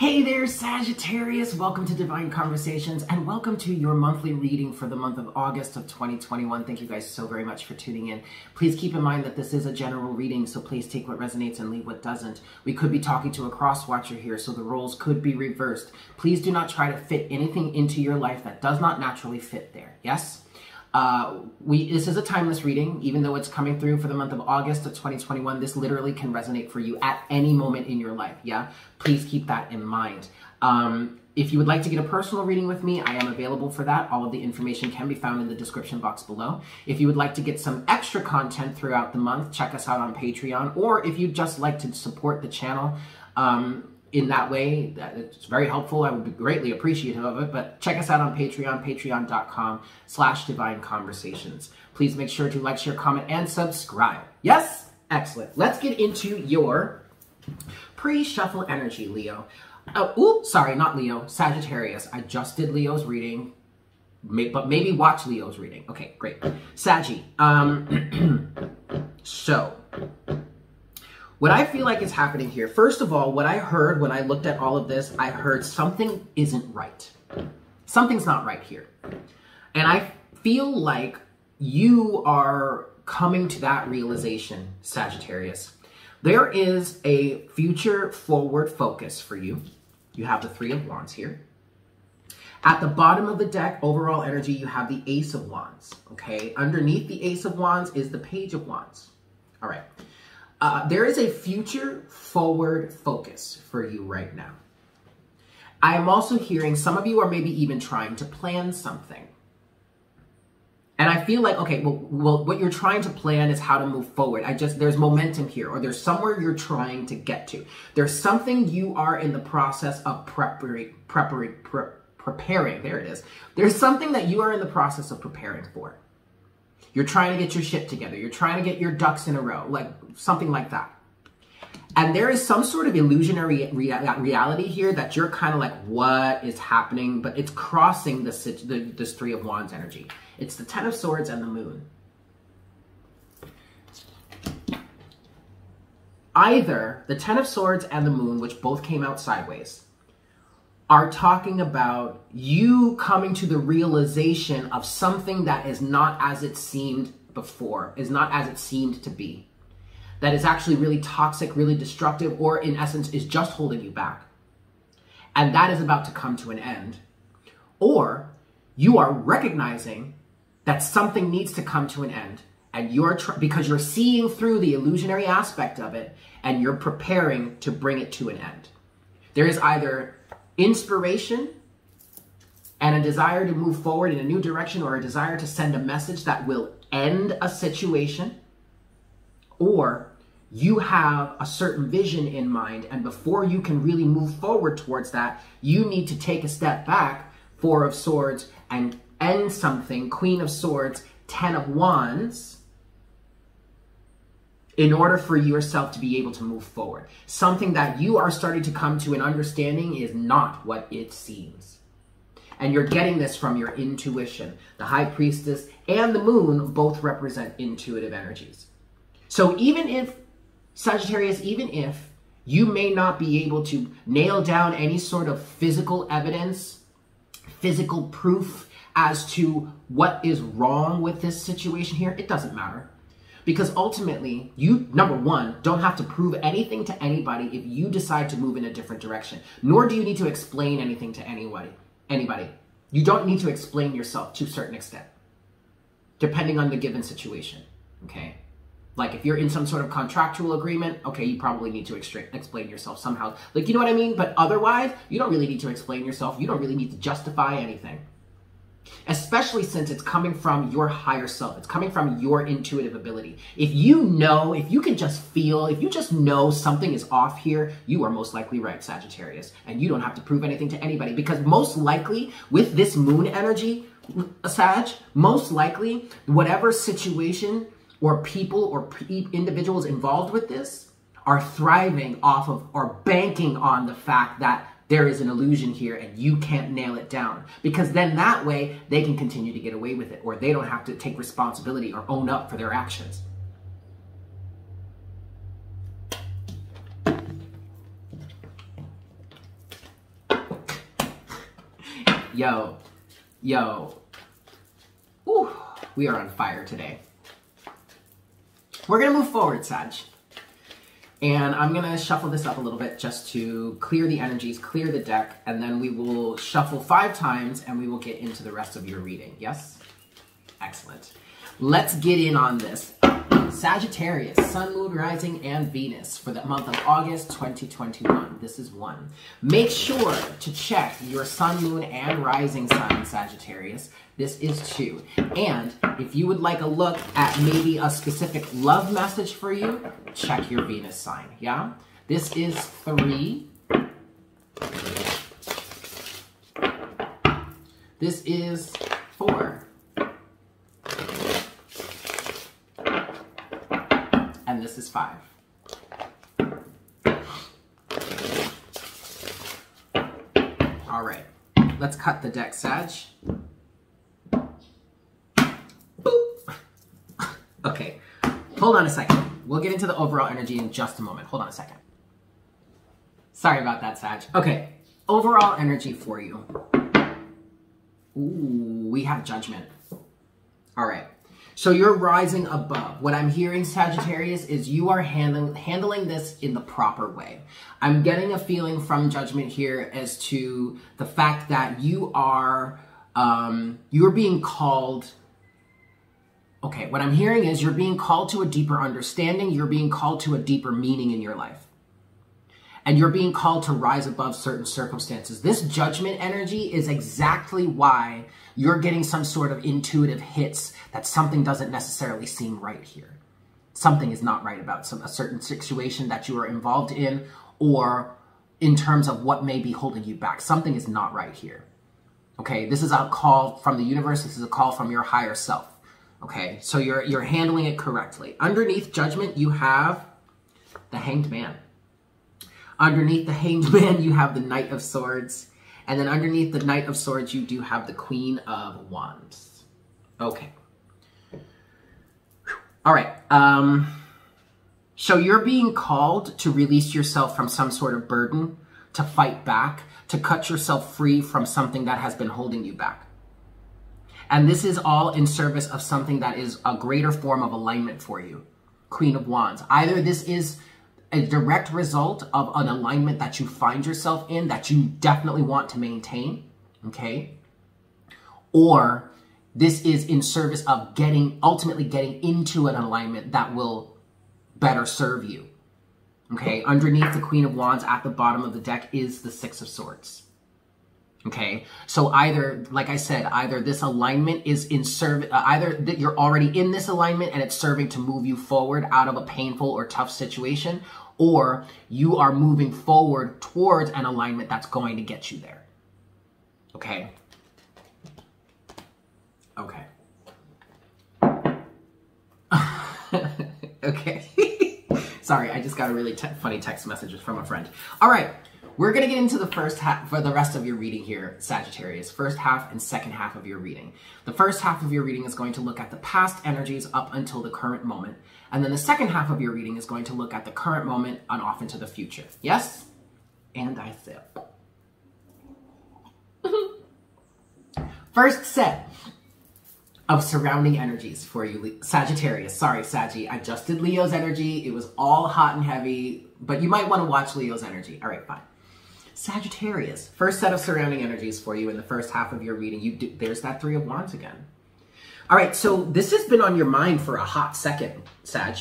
Hey there, Sagittarius. Welcome to Divine Conversations and welcome to your monthly reading for the month of August of 2021. Thank you guys so very much for tuning in. Please keep in mind that this is a general reading, so please take what resonates and leave what doesn't. We could be talking to a cross watcher here, so the roles could be reversed. Please do not try to fit anything into your life that does not naturally fit there. Yes? Uh, we this is a timeless reading, even though it's coming through for the month of August of 2021. This literally can resonate for you at any moment in your life. Yeah, please keep that in mind. Um, if you would like to get a personal reading with me, I am available for that. All of the information can be found in the description box below. If you would like to get some extra content throughout the month, check us out on Patreon. Or if you'd just like to support the channel, um, in that way. That it's very helpful. I would be greatly appreciative of it. But check us out on Patreon, patreon.com slash divine conversations. Please make sure to like, share, comment, and subscribe. Yes? Excellent. Let's get into your pre-shuffle energy, Leo. Oh, oops, sorry, not Leo, Sagittarius. I just did Leo's reading, but maybe watch Leo's reading. Okay, great. Saggy. Um, so, what I feel like is happening here, first of all, what I heard when I looked at all of this, I heard something isn't right. Something's not right here. And I feel like you are coming to that realization, Sagittarius. There is a future forward focus for you. You have the Three of Wands here. At the bottom of the deck, overall energy, you have the Ace of Wands, okay? Underneath the Ace of Wands is the Page of Wands. All right. Uh, there is a future forward focus for you right now. I am also hearing some of you are maybe even trying to plan something. And I feel like, okay, well, well, what you're trying to plan is how to move forward. I just, there's momentum here, or there's somewhere you're trying to get to. There's something you are in the process of preparing, preparing, pre preparing. There it is. There's something that you are in the process of preparing for. You're trying to get your shit together. You're trying to get your ducks in a row, like something like that. And there is some sort of illusionary rea uh, reality here that you're kind of like, what is happening? But it's crossing this, the, this Three of Wands energy. It's the Ten of Swords and the Moon. Either the Ten of Swords and the Moon, which both came out sideways, are talking about you coming to the realization of something that is not as it seemed before, is not as it seemed to be. That is actually really toxic, really destructive, or in essence is just holding you back. And that is about to come to an end. Or you are recognizing that something needs to come to an end and you're because you're seeing through the illusionary aspect of it and you're preparing to bring it to an end. There is either inspiration and a desire to move forward in a new direction or a desire to send a message that will end a situation, or you have a certain vision in mind, and before you can really move forward towards that, you need to take a step back, Four of Swords, and end something, Queen of Swords, Ten of Wands, in order for yourself to be able to move forward. Something that you are starting to come to an understanding is not what it seems. And you're getting this from your intuition. The high priestess and the moon both represent intuitive energies. So even if, Sagittarius, even if you may not be able to nail down any sort of physical evidence, physical proof as to what is wrong with this situation here, it doesn't matter. Because ultimately, you, number one, don't have to prove anything to anybody if you decide to move in a different direction. Nor do you need to explain anything to anybody. Anybody. You don't need to explain yourself to a certain extent, depending on the given situation. Okay? Like if you're in some sort of contractual agreement, okay, you probably need to explain yourself somehow. Like, you know what I mean? But otherwise, you don't really need to explain yourself. You don't really need to justify anything especially since it's coming from your higher self. It's coming from your intuitive ability. If you know, if you can just feel, if you just know something is off here, you are most likely right, Sagittarius. And you don't have to prove anything to anybody because most likely with this moon energy, Sag, most likely whatever situation or people or individuals involved with this are thriving off of or banking on the fact that there is an illusion here and you can't nail it down. Because then that way they can continue to get away with it or they don't have to take responsibility or own up for their actions. Yo, yo. Ooh, we are on fire today. We're gonna move forward, Sag. And I'm gonna shuffle this up a little bit just to clear the energies, clear the deck, and then we will shuffle five times and we will get into the rest of your reading. Yes? Excellent. Let's get in on this. Sagittarius, Sun, Moon, Rising, and Venus for the month of August 2021. This is one. Make sure to check your Sun, Moon, and Rising sign, Sagittarius. This is two. And if you would like a look at maybe a specific love message for you, check your Venus sign, yeah? This is three. This is four. And this five. All right, let's cut the deck, Sag. Boop. Okay, hold on a second. We'll get into the overall energy in just a moment. Hold on a second. Sorry about that, Sag. Okay, overall energy for you. Ooh, we have judgment. All right. So you're rising above. What I'm hearing, Sagittarius, is you are handling handling this in the proper way. I'm getting a feeling from judgment here as to the fact that you are um, you're being called. Okay, what I'm hearing is you're being called to a deeper understanding. You're being called to a deeper meaning in your life. And you're being called to rise above certain circumstances. This judgment energy is exactly why you're getting some sort of intuitive hits that something doesn't necessarily seem right here. Something is not right about some, a certain situation that you are involved in or in terms of what may be holding you back. Something is not right here. Okay, this is a call from the universe. This is a call from your higher self. Okay, so you're you're handling it correctly. Underneath judgment, you have the hanged man. Underneath the hanged man, you have the knight of swords. And then underneath the Knight of Swords, you do have the Queen of Wands. Okay. All right. Um, so you're being called to release yourself from some sort of burden, to fight back, to cut yourself free from something that has been holding you back. And this is all in service of something that is a greater form of alignment for you. Queen of Wands. Either this is a direct result of an alignment that you find yourself in that you definitely want to maintain, okay? Or this is in service of getting, ultimately getting into an alignment that will better serve you, okay? Underneath the Queen of Wands at the bottom of the deck is the Six of Swords. Okay, so either, like I said, either this alignment is in service, uh, either that you're already in this alignment and it's serving to move you forward out of a painful or tough situation, or you are moving forward towards an alignment that's going to get you there. Okay. Okay. okay. Sorry, I just got a really te funny text message from a friend. All right. We're going to get into the first half for the rest of your reading here, Sagittarius. First half and second half of your reading. The first half of your reading is going to look at the past energies up until the current moment. And then the second half of your reading is going to look at the current moment and off into the future. Yes? And I sip. first set of surrounding energies for you, Sagittarius. Sorry, Saggy. I just did Leo's energy. It was all hot and heavy, but you might want to watch Leo's energy. All right, fine. Sagittarius, first set of surrounding energies for you in the first half of your reading. You do, there's that three of wands again. All right, so this has been on your mind for a hot second, Sag.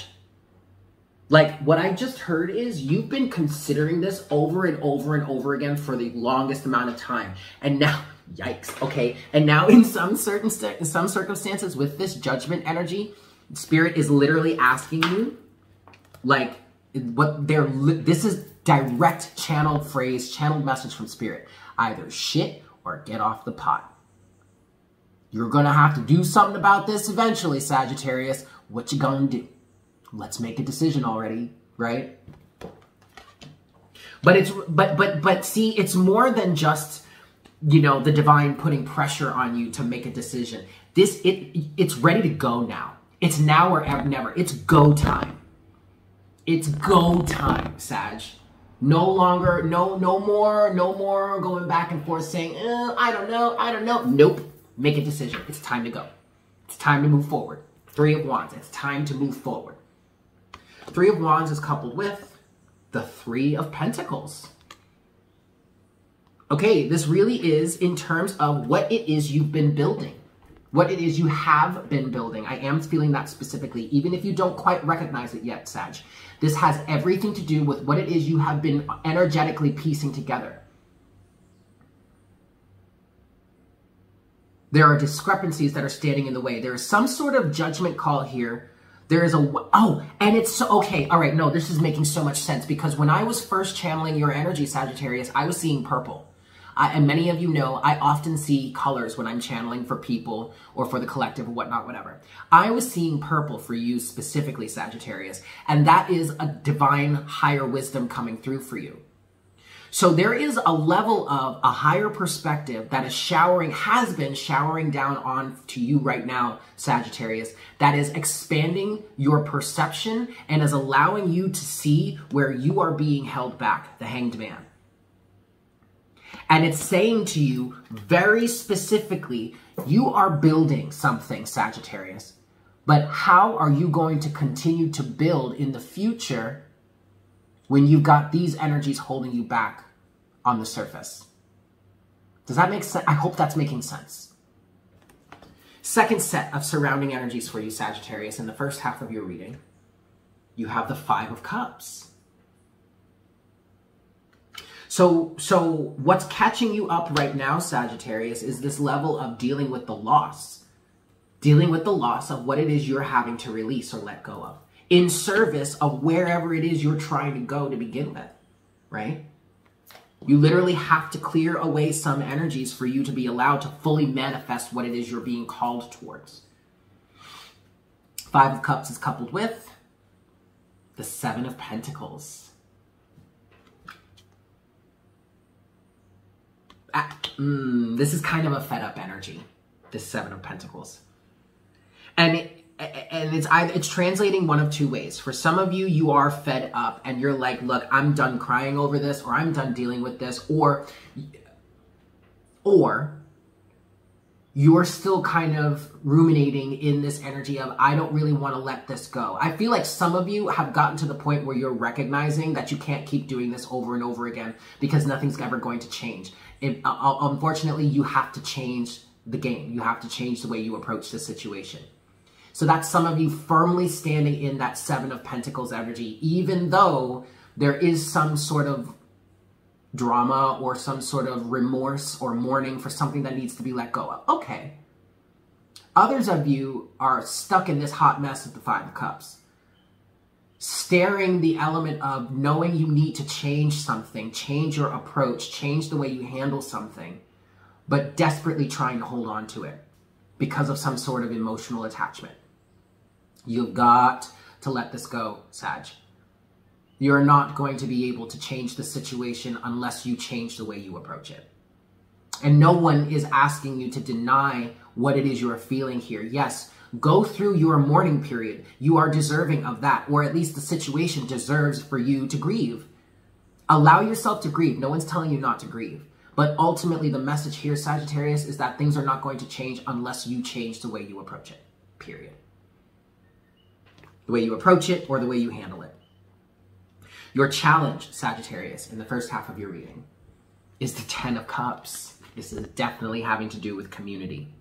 Like what I just heard is you've been considering this over and over and over again for the longest amount of time, and now, yikes, okay, and now in some certain in some circumstances with this judgment energy, spirit is literally asking you, like, what they're this is direct channeled phrase, channeled message from spirit. Either shit or get off the pot. You're gonna have to do something about this eventually, Sagittarius. What you gonna do? Let's make a decision already, right? But it's but but but see, it's more than just you know the divine putting pressure on you to make a decision. This it it's ready to go now. It's now or ever, never. It's go time. It's go time, Sag. No longer, no, no more, no more going back and forth saying, eh, I don't know, I don't know. Nope. Make a decision. It's time to go. It's time to move forward. Three of Wands. It's time to move forward. Three of Wands is coupled with the Three of Pentacles. Okay, this really is in terms of what it is you've been building, what it is you have been building. I am feeling that specifically, even if you don't quite recognize it yet, Sag. This has everything to do with what it is you have been energetically piecing together. There are discrepancies that are standing in the way. There is some sort of judgment call here. There is a, oh, and it's so, okay, all right, no, this is making so much sense because when I was first channeling your energy, Sagittarius, I was seeing purple. I, and many of you know I often see colors when I'm channeling for people or for the collective or whatnot, whatever. I was seeing purple for you specifically, Sagittarius, and that is a divine higher wisdom coming through for you. So there is a level of a higher perspective that is showering, has been showering down on to you right now, Sagittarius, that is expanding your perception and is allowing you to see where you are being held back, the hanged man. And it's saying to you very specifically, you are building something, Sagittarius. But how are you going to continue to build in the future when you've got these energies holding you back on the surface? Does that make sense? I hope that's making sense. Second set of surrounding energies for you, Sagittarius, in the first half of your reading, you have the Five of Cups. So, so what's catching you up right now, Sagittarius, is this level of dealing with the loss. Dealing with the loss of what it is you're having to release or let go of. In service of wherever it is you're trying to go to begin with, right? You literally have to clear away some energies for you to be allowed to fully manifest what it is you're being called towards. Five of Cups is coupled with the Seven of Pentacles. Mm, this is kind of a fed up energy, this Seven of Pentacles. And it, and it's it's translating one of two ways. For some of you, you are fed up and you're like, look, I'm done crying over this or I'm done dealing with this or or you're still kind of ruminating in this energy of, I don't really want to let this go. I feel like some of you have gotten to the point where you're recognizing that you can't keep doing this over and over again because nothing's ever going to change. Uh, uh, unfortunately, you have to change the game. You have to change the way you approach the situation. So that's some of you firmly standing in that Seven of Pentacles energy, even though there is some sort of drama or some sort of remorse or mourning for something that needs to be let go of. Okay. Others of you are stuck in this hot mess of the Five of Cups. Staring the element of knowing you need to change something, change your approach, change the way you handle something, but desperately trying to hold on to it because of some sort of emotional attachment. You've got to let this go, Sag. You're not going to be able to change the situation unless you change the way you approach it. And no one is asking you to deny what it is you're feeling here. Yes, go through your mourning period. You are deserving of that, or at least the situation deserves for you to grieve. Allow yourself to grieve. No one's telling you not to grieve. But ultimately, the message here, Sagittarius, is that things are not going to change unless you change the way you approach it. Period. The way you approach it or the way you handle it. Your challenge, Sagittarius, in the first half of your reading is the Ten of Cups. This is definitely having to do with community,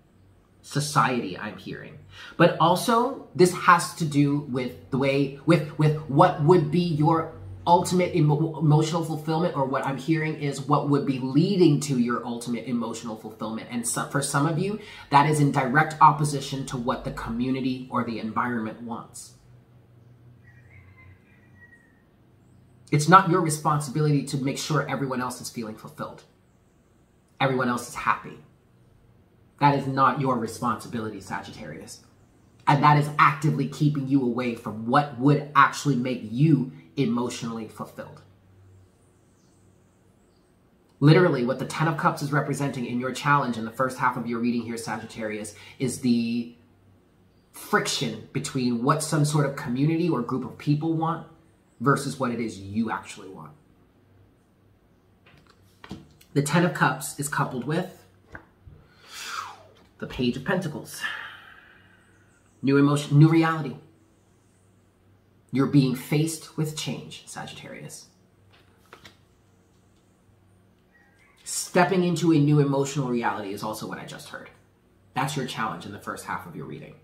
society, I'm hearing. But also, this has to do with the way, with, with what would be your ultimate emo emotional fulfillment, or what I'm hearing is what would be leading to your ultimate emotional fulfillment. And so, for some of you, that is in direct opposition to what the community or the environment wants. It's not your responsibility to make sure everyone else is feeling fulfilled. Everyone else is happy. That is not your responsibility, Sagittarius. And that is actively keeping you away from what would actually make you emotionally fulfilled. Literally, what the Ten of Cups is representing in your challenge in the first half of your reading here, Sagittarius, is the friction between what some sort of community or group of people want versus what it is you actually want. The Ten of Cups is coupled with the Page of Pentacles. New emotion, new reality. You're being faced with change, Sagittarius. Stepping into a new emotional reality is also what I just heard. That's your challenge in the first half of your reading.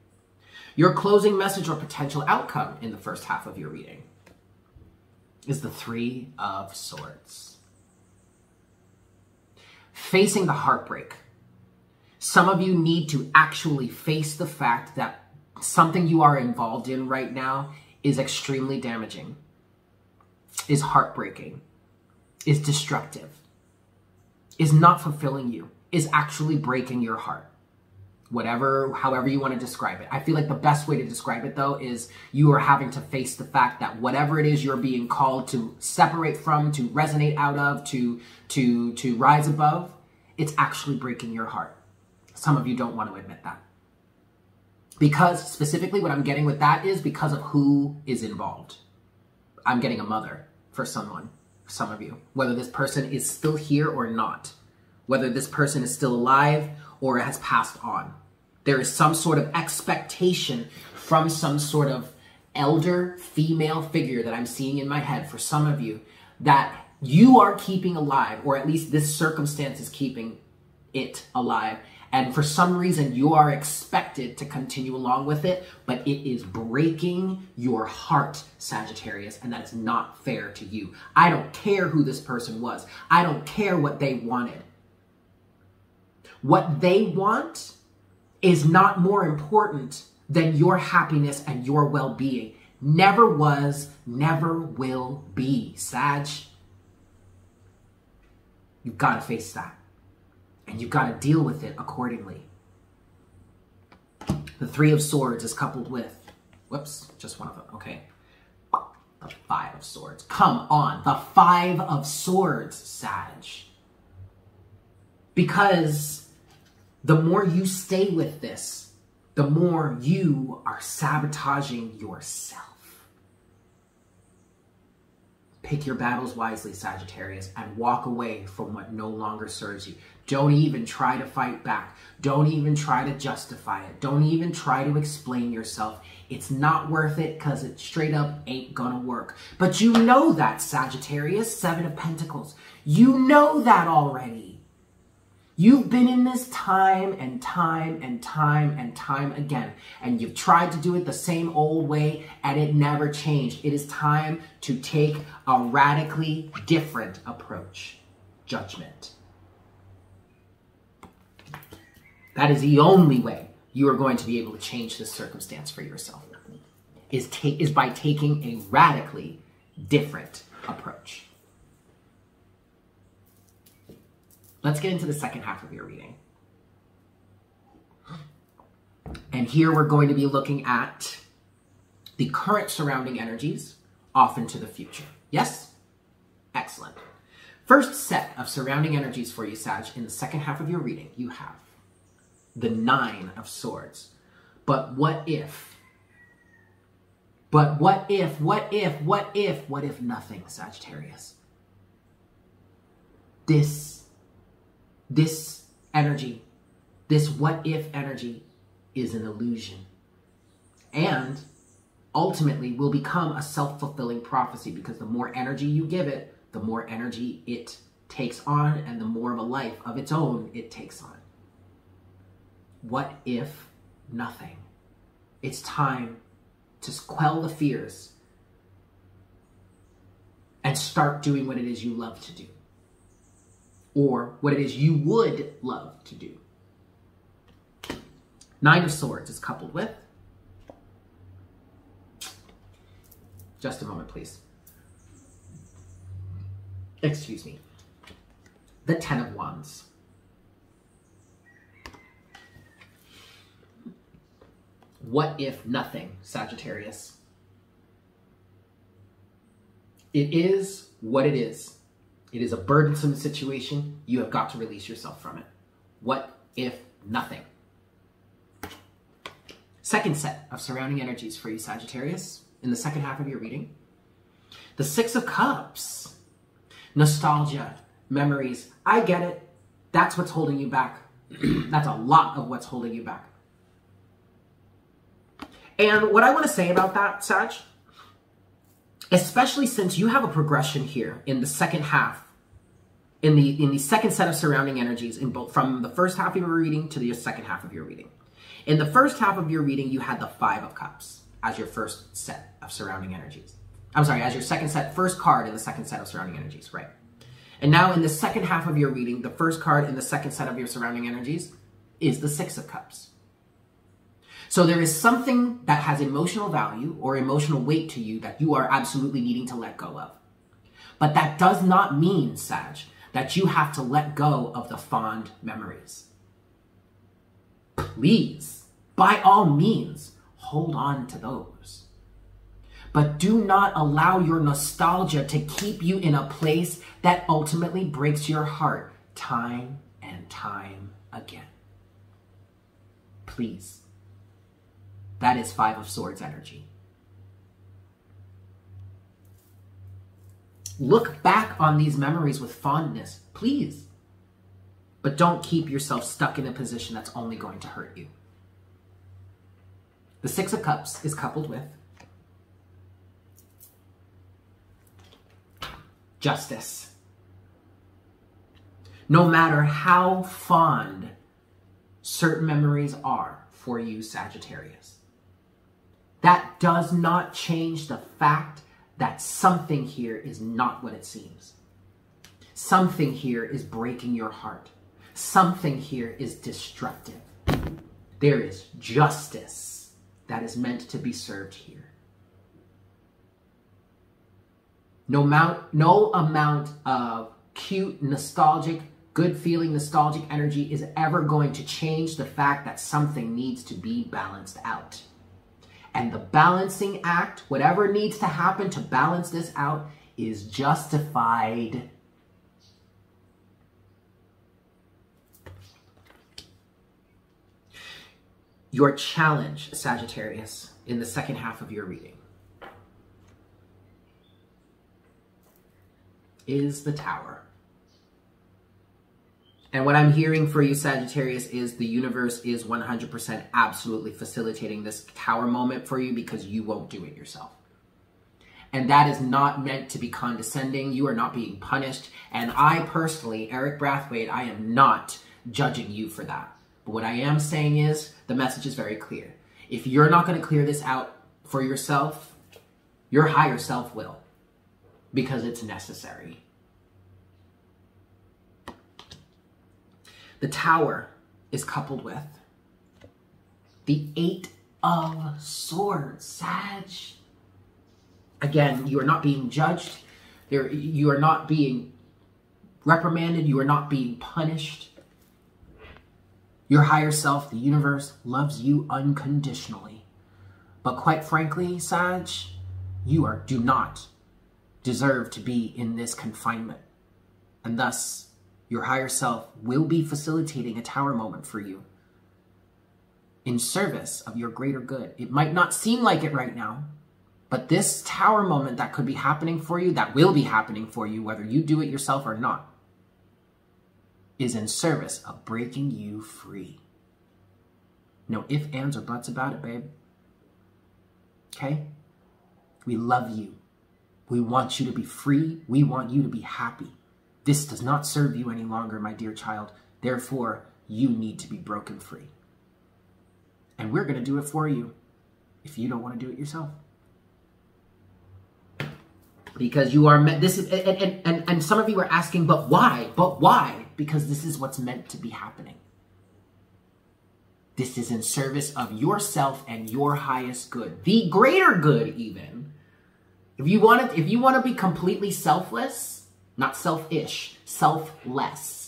Your closing message or potential outcome in the first half of your reading is the Three of Swords. Facing the heartbreak. Some of you need to actually face the fact that something you are involved in right now is extremely damaging, is heartbreaking, is destructive, is not fulfilling you, is actually breaking your heart. Whatever, however you want to describe it. I feel like the best way to describe it though is you are having to face the fact that whatever it is you're being called to separate from, to resonate out of, to to to rise above, it's actually breaking your heart. Some of you don't want to admit that. Because specifically what I'm getting with that is because of who is involved. I'm getting a mother for someone, some of you, whether this person is still here or not, whether this person is still alive or has passed on. There is some sort of expectation from some sort of elder female figure that I'm seeing in my head for some of you that you are keeping alive, or at least this circumstance is keeping it alive. And for some reason, you are expected to continue along with it, but it is breaking your heart, Sagittarius, and that is not fair to you. I don't care who this person was. I don't care what they wanted. What they want is not more important than your happiness and your well being. Never was, never will be. Sag, you've got to face that and you've got to deal with it accordingly. The Three of Swords is coupled with, whoops, just one of them, okay. The Five of Swords. Come on, the Five of Swords, Sag. Because the more you stay with this, the more you are sabotaging yourself. Pick your battles wisely, Sagittarius, and walk away from what no longer serves you. Don't even try to fight back. Don't even try to justify it. Don't even try to explain yourself. It's not worth it because it straight up ain't gonna work. But you know that, Sagittarius, Seven of Pentacles. You know that already. You've been in this time and time and time and time again, and you've tried to do it the same old way, and it never changed. It is time to take a radically different approach judgment. That is the only way you are going to be able to change this circumstance for yourself is is by taking a radically different approach. Let's get into the second half of your reading. And here we're going to be looking at the current surrounding energies off into the future. Yes? Excellent. First set of surrounding energies for you, Sag, in the second half of your reading, you have the Nine of Swords. But what if? But what if, what if, what if, what if nothing, Sagittarius? This this energy, this what if energy, is an illusion. And ultimately will become a self fulfilling prophecy because the more energy you give it, the more energy it takes on, and the more of a life of its own it takes on. What if nothing? It's time to quell the fears and start doing what it is you love to do or what it is you would love to do. Nine of Swords is coupled with. Just a moment, please. Excuse me. The Ten of Wands. What if nothing, Sagittarius? It is what it is. It is a burdensome situation. You have got to release yourself from it. What if nothing? Second set of surrounding energies for you, Sagittarius, in the second half of your reading. The Six of Cups. Nostalgia, memories. I get it. That's what's holding you back. That's a lot of what's holding you back. And what I want to say about that, Sag, especially since you have a progression here in the second half, in the in the second set of surrounding energies, in both from the first half of your reading to the second half of your reading. In the first half of your reading, you had the Five of Cups as your first set of surrounding energies. I'm sorry, as your second set, first card in the second set of surrounding energies, right? And now in the second half of your reading, the first card in the second set of your surrounding energies is the Six of Cups. So there is something that has emotional value or emotional weight to you that you are absolutely needing to let go of. But that does not mean, Sag, that you have to let go of the fond memories. Please, by all means, hold on to those. But do not allow your nostalgia to keep you in a place that ultimately breaks your heart time and time again. Please. That is Five of Swords energy. Look back on these memories with fondness, please. But don't keep yourself stuck in a position that's only going to hurt you. The Six of Cups is coupled with justice. No matter how fond certain memories are for you, Sagittarius, that does not change the fact that something here is not what it seems. Something here is breaking your heart. Something here is destructive. There is justice that is meant to be served here. No amount, no amount of cute, nostalgic, good feeling, nostalgic energy is ever going to change the fact that something needs to be balanced out. And the balancing act, whatever needs to happen to balance this out, is justified. Your challenge, Sagittarius, in the second half of your reading is the Tower. And what I'm hearing for you, Sagittarius, is the universe is 100% absolutely facilitating this tower moment for you because you won't do it yourself. And that is not meant to be condescending. You are not being punished. And I personally, Eric Brathwaite, I am not judging you for that. But what I am saying is the message is very clear. If you're not going to clear this out for yourself, your higher self will because it's necessary. The tower is coupled with the Eight of Swords, Sag. Again, you are not being judged. There, you are not being reprimanded. You are not being punished. Your higher self, the universe, loves you unconditionally. But quite frankly, Sag, you are do not deserve to be in this confinement. And thus, your higher self will be facilitating a tower moment for you in service of your greater good. It might not seem like it right now, but this tower moment that could be happening for you, that will be happening for you, whether you do it yourself or not, is in service of breaking you free. No ifs, ands, or buts about it, babe. Okay? We love you. We want you to be free. We want you to be happy. This does not serve you any longer, my dear child. Therefore, you need to be broken free. And we're going to do it for you if you don't want to do it yourself. Because you are meant, this is, and, and, and, and some of you are asking, but why? But why? Because this is what's meant to be happening. This is in service of yourself and your highest good, the greater good, even. If you want to, if you want to be completely selfless, not selfish, selfless,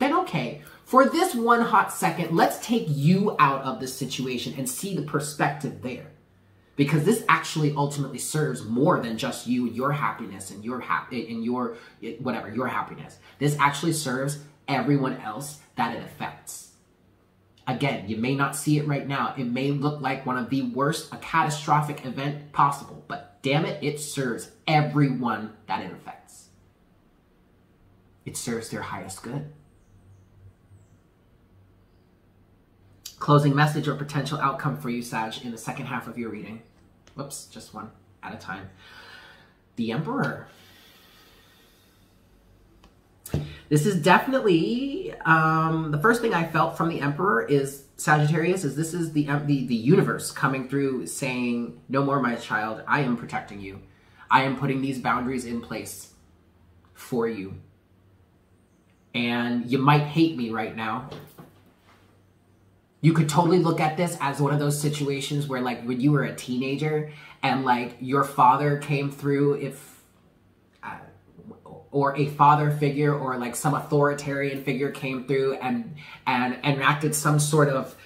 then okay. For this one hot second, let's take you out of this situation and see the perspective there. Because this actually ultimately serves more than just you, your happiness and your happy and your whatever, your happiness. This actually serves everyone else that it affects. Again, you may not see it right now. It may look like one of the worst, a catastrophic event possible, but damn it, it serves everyone that it affects. It serves their highest good. Closing message or potential outcome for you, Sag, in the second half of your reading. Whoops, just one at a time. The Emperor. This is definitely um, the first thing I felt from the Emperor is Sagittarius is this is the, the the universe coming through saying no more my child I am protecting you I am putting these boundaries in place for you and you might hate me right now. You could totally look at this as one of those situations where like when you were a teenager and like your father came through if uh, or a father figure or like some authoritarian figure came through and and enacted some sort of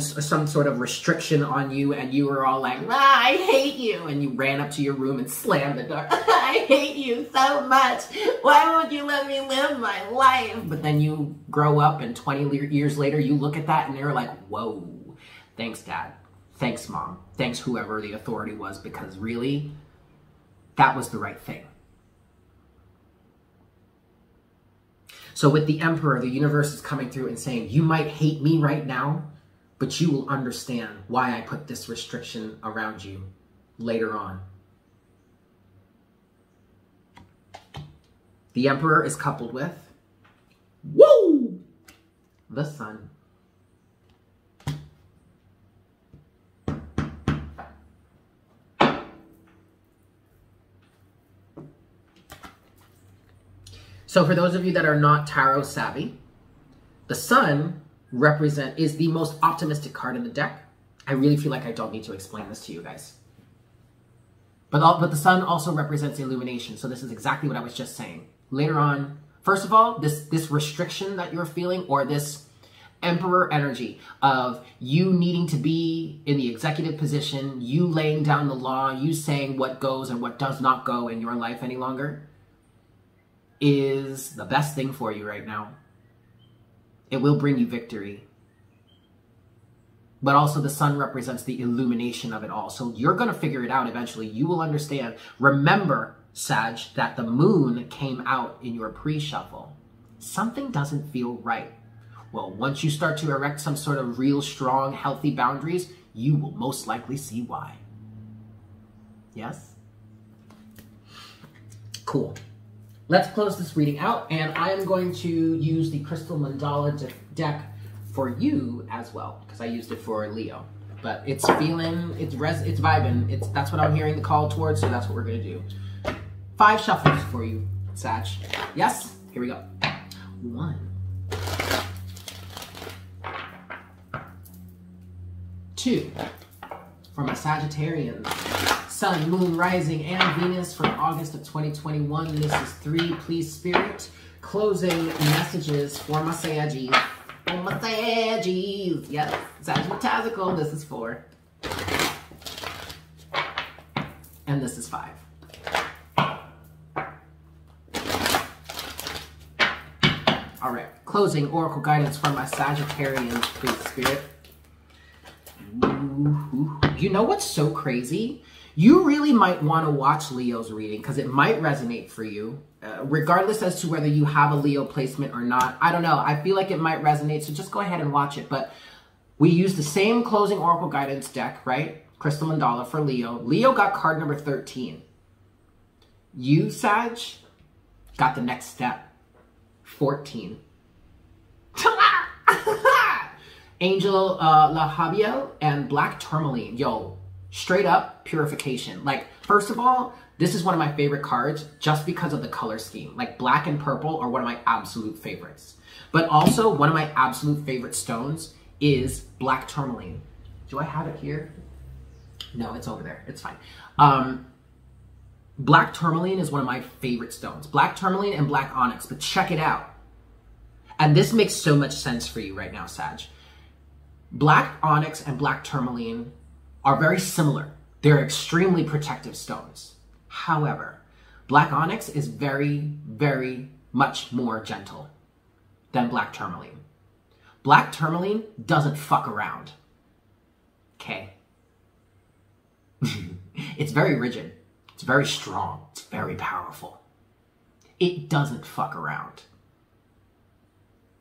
some sort of restriction on you and you were all like ah, i hate you and you ran up to your room and slammed the door. I hate you so much. Why won't you let me live my life? But then you grow up and 20 years later you look at that and you're like whoa. Thanks dad. Thanks mom. Thanks whoever the authority was because really that was the right thing. So with the emperor, the universe is coming through and saying, you might hate me right now, but you will understand why I put this restriction around you later on. The emperor is coupled with, whoa, the sun. So for those of you that are not tarot savvy, the sun represent is the most optimistic card in the deck. I really feel like I don't need to explain this to you guys. But, all, but the sun also represents illumination. So this is exactly what I was just saying. Later on, first of all, this, this restriction that you're feeling or this emperor energy of you needing to be in the executive position, you laying down the law, you saying what goes and what does not go in your life any longer is the best thing for you right now. It will bring you victory. But also the sun represents the illumination of it all. So you're going to figure it out eventually. You will understand. Remember, Sag, that the moon came out in your pre-shuffle. Something doesn't feel right. Well, once you start to erect some sort of real strong, healthy boundaries, you will most likely see why. Yes? Cool. Let's close this reading out, and I am going to use the Crystal Mandala de deck for you as well, because I used it for Leo. But it's feeling, it's res, it's vibing. It's that's what I'm hearing the call towards, so that's what we're gonna do. Five shuffles for you, Sag. Yes? Here we go. One. Two. For my Sagittarians. Sun, Moon, Rising, and Venus for August of 2021. This is three, please, Spirit. Closing messages for my Saggies. For my Saggies. Yes, Sagittarical, this is four. And this is five. All right, closing Oracle guidance for my Sagittarians, please, Spirit. You know what's so crazy? You really might want to watch Leo's reading because it might resonate for you, uh, regardless as to whether you have a Leo placement or not. I don't know. I feel like it might resonate, so just go ahead and watch it. But we use the same closing oracle guidance deck, right? Crystal Mandala for Leo. Leo got card number 13. You, Sag, got the next step, 14. Angel uh, Lahabio and Black Tourmaline. Yo, straight up purification. Like, first of all, this is one of my favorite cards just because of the color scheme. Like black and purple are one of my absolute favorites. But also one of my absolute favorite stones is black tourmaline. Do I have it here? No, it's over there. It's fine. Um, black tourmaline is one of my favorite stones. Black tourmaline and black onyx, but check it out. And this makes so much sense for you right now, Sag. Black onyx and black tourmaline are very similar. They're extremely protective stones. However, black onyx is very, very much more gentle than black tourmaline. Black tourmaline doesn't fuck around. Okay? it's very rigid. It's very strong. It's very powerful. It doesn't fuck around.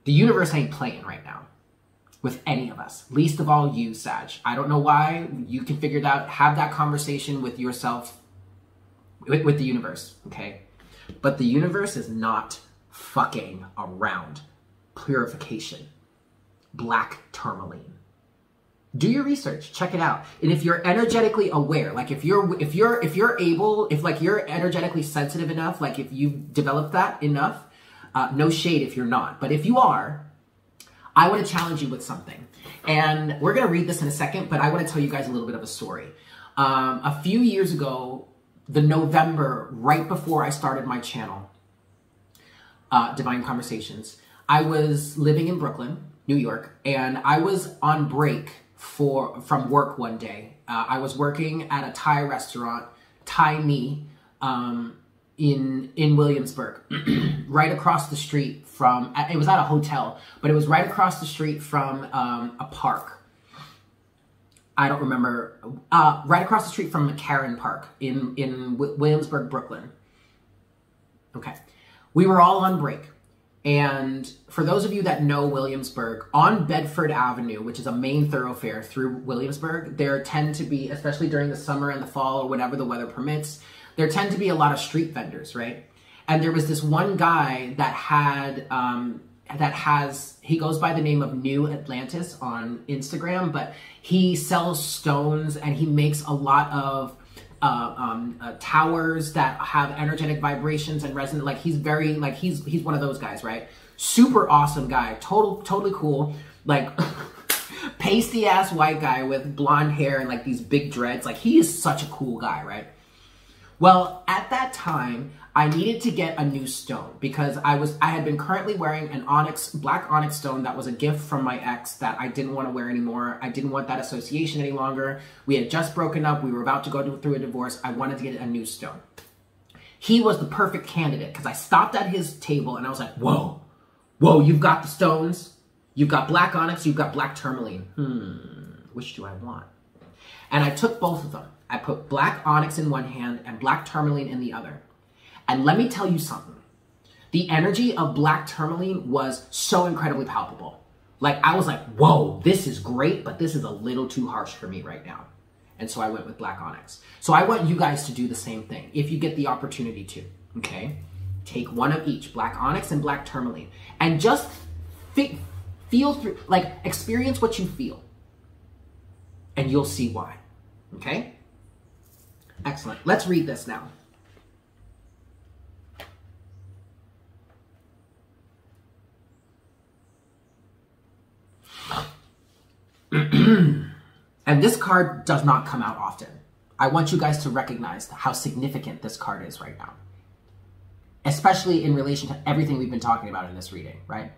The universe ain't playing right now with any of us, least of all you, Sag. I don't know why. You can figure it out. Have that conversation with yourself, with, with the universe, okay? But the universe is not fucking around. Purification, black tourmaline. Do your research, check it out. And if you're energetically aware, like if you're if you're if you're able, if like you're energetically sensitive enough, like if you've developed that enough, uh, no shade if you're not. But if you are, I want to challenge you with something. And we're going to read this in a second, but I want to tell you guys a little bit of a story. Um, a few years ago, the November, right before I started my channel, uh, Divine Conversations, I was living in Brooklyn, New York, and I was on break for from work one day. Uh, I was working at a Thai restaurant, Thai Me, um, in in Williamsburg, right across the street from. It was at a hotel, but it was right across the street from um, a park. I don't remember. Uh, right across the street from McCarren Park in in Williamsburg, Brooklyn. Okay, we were all on break. And for those of you that know Williamsburg, on Bedford Avenue, which is a main thoroughfare through Williamsburg, there tend to be, especially during the summer and the fall or whenever the weather permits, there tend to be a lot of street vendors, right? And there was this one guy that had um, that has he goes by the name of New Atlantis on Instagram, but he sells stones and he makes a lot of uh, um, uh, towers that have energetic vibrations and resonate. Like he's very like he's he's one of those guys, right? Super awesome guy, total totally cool. Like pasty ass white guy with blonde hair and like these big dreads. Like he is such a cool guy, right? Well, at that time, I needed to get a new stone because I was I had been currently wearing an onyx black onyx stone that was a gift from my ex that I didn't want to wear anymore. I didn't want that association any longer. We had just broken up. We were about to go through a divorce. I wanted to get a new stone. He was the perfect candidate because I stopped at his table and I was like, "Whoa, whoa! You've got the stones. You've got black onyx. You've got black tourmaline. Hmm, which do I want?" And I took both of them. I put black onyx in one hand and black tourmaline in the other. And let me tell you something. The energy of black tourmaline was so incredibly palpable. Like, I was like, whoa, this is great, but this is a little too harsh for me right now. And so I went with black onyx. So I want you guys to do the same thing if you get the opportunity to, okay? Take one of each, black onyx and black tourmaline, and just feel through, like, experience what you feel. And you'll see why, okay? Excellent. Let's read this now. and this card does not come out often. I want you guys to recognize how significant this card is right now, especially in relation to everything we've been talking about in this reading, right?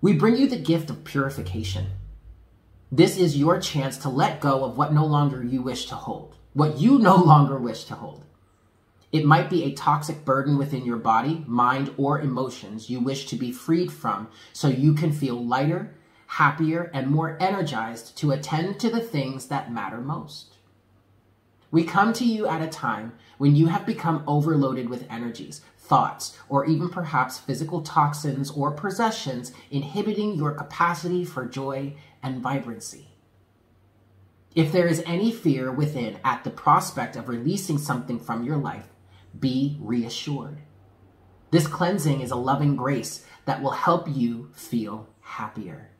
We bring you the gift of purification. This is your chance to let go of what no longer you wish to hold, what you no longer wish to hold. It might be a toxic burden within your body, mind, or emotions you wish to be freed from so you can feel lighter, happier, and more energized to attend to the things that matter most. We come to you at a time when you have become overloaded with energies, thoughts, or even perhaps physical toxins or possessions inhibiting your capacity for joy and vibrancy. If there is any fear within at the prospect of releasing something from your life, be reassured. This cleansing is a loving grace that will help you feel happier.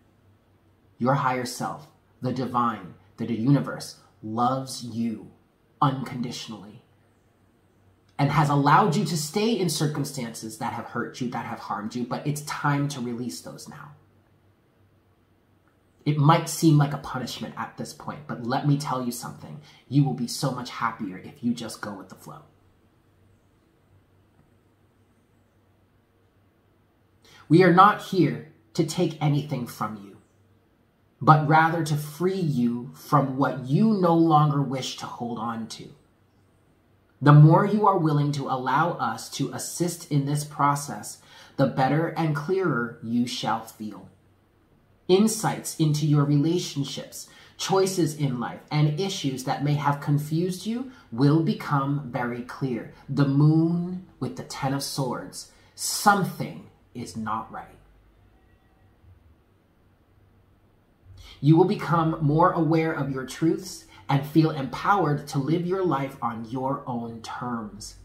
Your higher self, the divine, the universe, loves you unconditionally and has allowed you to stay in circumstances that have hurt you, that have harmed you, but it's time to release those now. It might seem like a punishment at this point, but let me tell you something. You will be so much happier if you just go with the flow. We are not here to take anything from you, but rather to free you from what you no longer wish to hold on to. The more you are willing to allow us to assist in this process, the better and clearer you shall feel. Insights into your relationships, choices in life, and issues that may have confused you will become very clear. The moon with the Ten of Swords. Something is not right. You will become more aware of your truths and feel empowered to live your life on your own terms.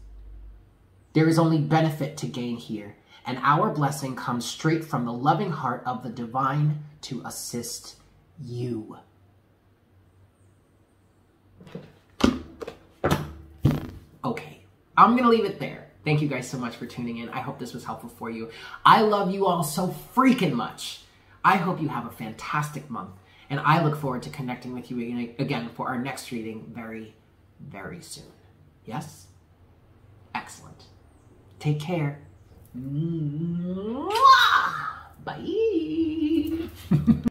There is only benefit to gain here, and our blessing comes straight from the loving heart of the divine to assist you. Okay, I'm going to leave it there. Thank you guys so much for tuning in. I hope this was helpful for you. I love you all so freaking much. I hope you have a fantastic month, and I look forward to connecting with you again for our next reading very, very soon. Yes? Excellent. Take care. Mm. Bye.